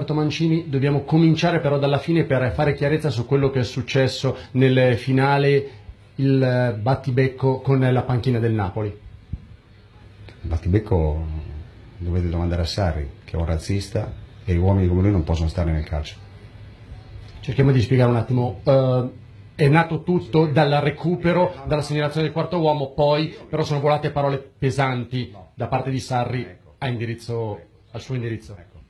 Roberto Mancini, dobbiamo cominciare però dalla fine per fare chiarezza su quello che è successo nel finale, il battibecco con la panchina del Napoli. Il battibecco dovete domandare a Sarri, che è un razzista e gli uomini come lui non possono stare nel calcio. Cerchiamo di spiegare un attimo. Uh, è nato tutto dal recupero, dalla segnalazione del quarto uomo, poi però sono volate parole pesanti da parte di Sarri a indirizzo, al suo indirizzo. Ecco.